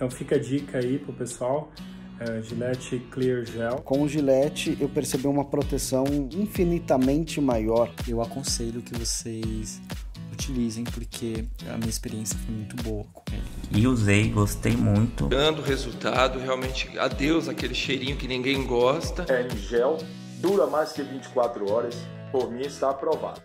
Então fica a dica aí pro pessoal. É, Gillette Clear Gel. Com o Gillette eu percebi uma proteção infinitamente maior. Eu aconselho que vocês utilizem porque a minha experiência foi muito boa com ele. E usei, gostei muito. Dando resultado, realmente, adeus aquele cheirinho que ninguém gosta. É em gel, dura mais que 24 horas, por mim está aprovado.